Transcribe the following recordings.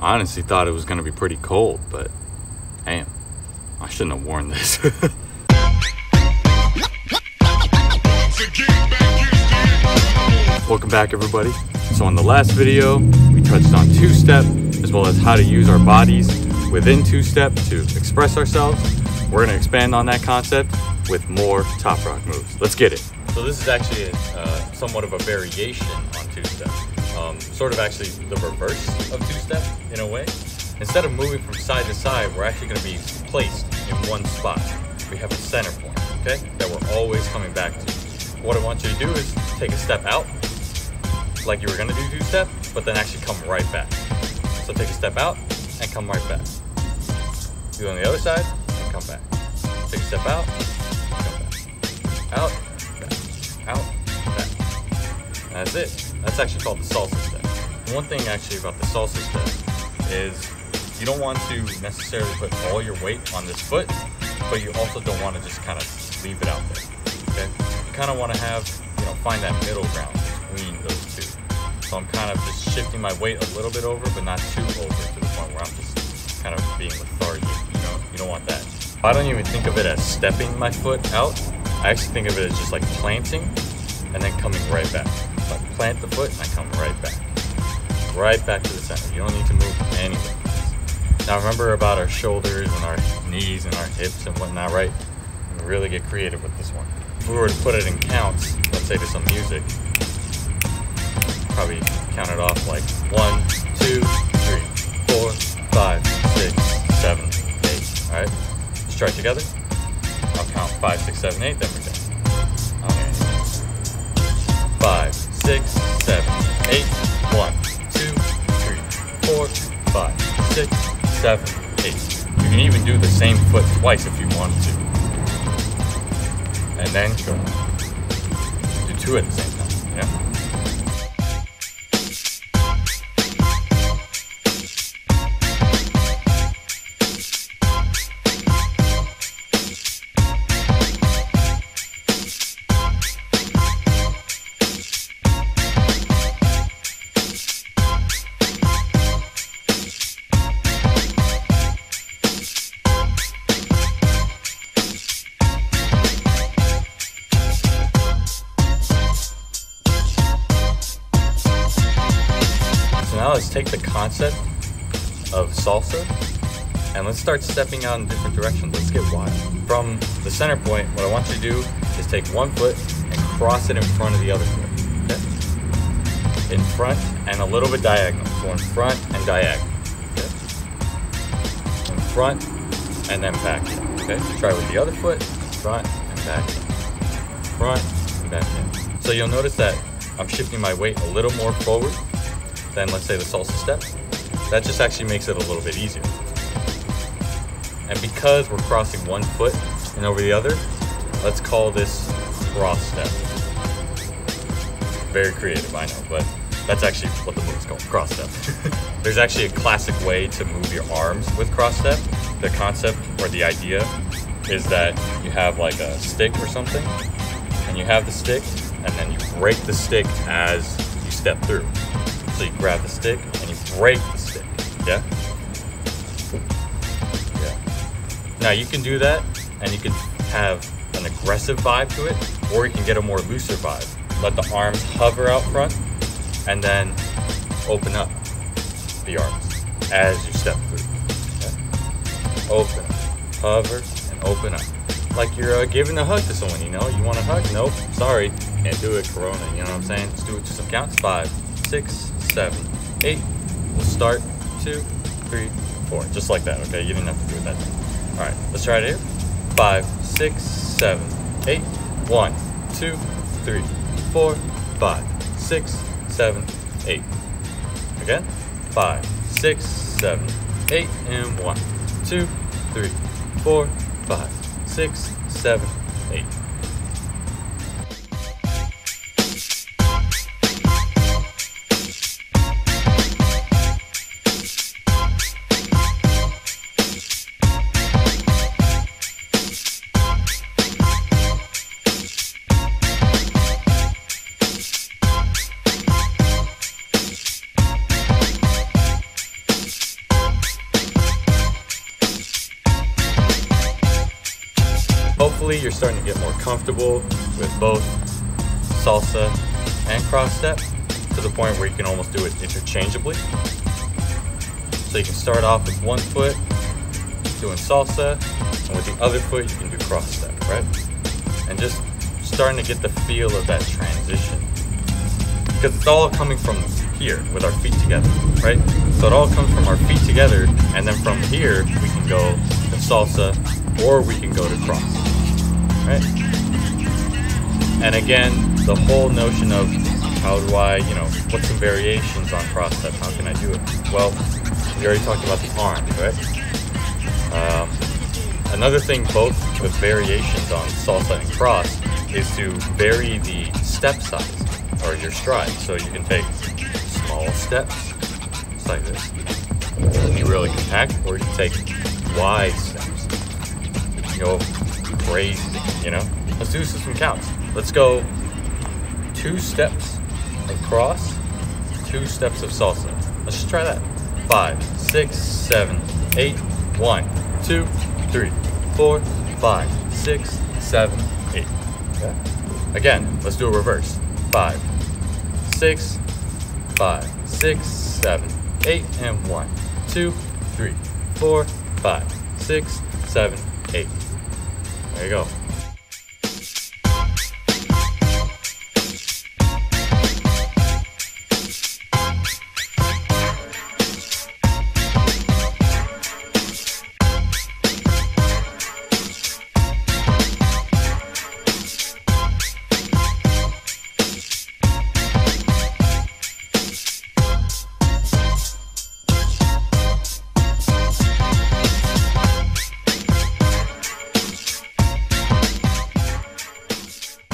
I honestly thought it was gonna be pretty cold, but damn, I shouldn't have worn this. Welcome back everybody. So in the last video, we touched on two-step as well as how to use our bodies within two-step to express ourselves. We're gonna expand on that concept with more top rock moves. Let's get it. So this is actually a, uh, somewhat of a variation on two-step. Um, sort of actually the reverse of two-step in a way. Instead of moving from side to side, we're actually gonna be placed in one spot. We have a center point, okay, that we're always coming back to. What I want you to do is take a step out, like you were gonna do two-step, but then actually come right back. So take a step out and come right back. Do it on the other side and come back. Take a step out, come back. Out, back, out, back. That's it. That's actually called the salsa step. One thing actually about the salsa step is you don't want to necessarily put all your weight on this foot, but you also don't want to just kind of leave it out there. Okay? You kind of want to have, you know, find that middle ground between those two. So I'm kind of just shifting my weight a little bit over, but not too over to the point where I'm just kind of being lethargic. You know, you don't want that. I don't even think of it as stepping my foot out. I actually think of it as just like planting and then coming right back. I plant the foot and I come right back. Right back to the center. You don't need to move anything. Now remember about our shoulders and our knees and our hips and whatnot, right? We Really get creative with this one. If we were to put it in counts, let's say to some music, probably count it off like one, two, three, four, five, six, seven, eight. All right, let's try it together. I'll count five, six, seven, eight. Then we're done. Okay. Five, six, seven, eight. One, two, three, four, five, six, seven, eight. You can even do the same foot twice if you want to, and then go. Do two at the same time. Yeah. Now let's take the concept of salsa and let's start stepping out in different directions. Let's get wide. From the center point, what I want you to do is take one foot and cross it in front of the other foot. Okay? In front and a little bit diagonal. So in front and diagonal. Okay? In front and then back. Okay? Try with the other foot, front and back. Front and back. So you'll notice that I'm shifting my weight a little more forward than let's say the salsa step. That just actually makes it a little bit easier. And because we're crossing one foot and over the other, let's call this cross step. Very creative, I know, but that's actually what the move is called, cross step. There's actually a classic way to move your arms with cross step. The concept or the idea is that you have like a stick or something, and you have the stick, and then you break the stick as you step through. So you grab the stick and you break the stick. Yeah? Yeah. Now you can do that and you can have an aggressive vibe to it, or you can get a more looser vibe. Let the arms hover out front and then open up the arms as you step through. Okay? Open hover, and open up. Like you're uh, giving a hug to someone, you know? You want a hug? Nope, sorry. Can't do it, Corona, you know what I'm saying? Let's do it to some counts. Five, six, seven, eight. We'll start two, three, four. Just like that, okay? You didn't have to do it that time. All right, let's try it here. Five, six, seven, eight. One, two, three, four, five, six, seven, eight. Again. Five, six, seven, eight, and one, two, three, four, five, six, seven, eight. Hopefully you're starting to get more comfortable with both salsa and cross step to the point where you can almost do it interchangeably. So you can start off with one foot doing salsa, and with the other foot you can do cross step, right? And just starting to get the feel of that transition. Because it's all coming from here with our feet together, right? So it all comes from our feet together, and then from here we can go to salsa or we can go to cross, right? And again, the whole notion of how do I, you know, what's some variations on cross step? How can I do it? Well, we already talked about the arms, right? Um, another thing, both with variations on salsa and cross, is to vary the step size or your stride. So you can take small steps, like this. Be really compact, or you can take wide steps. You go crazy, you know? Let's do some counts. Let's go two steps of cross, two steps of salsa. Let's just try that. Five, six, seven, eight, one, two, three, four, five, six, seven, eight. Okay. Again, let's do a reverse. Five, six, five, six, seven, eight, and one, two, three, four, five, six, seven, eight. There you go.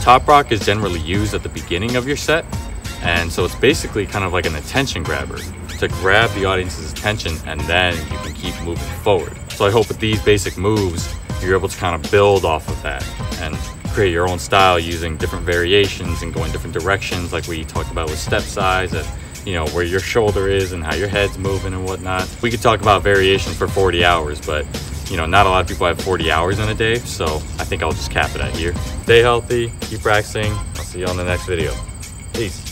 Top rock is generally used at the beginning of your set, and so it's basically kind of like an attention grabber to grab the audience's attention and then you can keep moving forward. So I hope with these basic moves, you're able to kind of build off of that and create your own style using different variations and going different directions like we talked about with step size and you know where your shoulder is and how your head's moving and whatnot. We could talk about variations for 40 hours, but you know, not a lot of people have 40 hours in a day, so I think I'll just cap it at here. Stay healthy, keep practicing. I'll see you on the next video. Peace.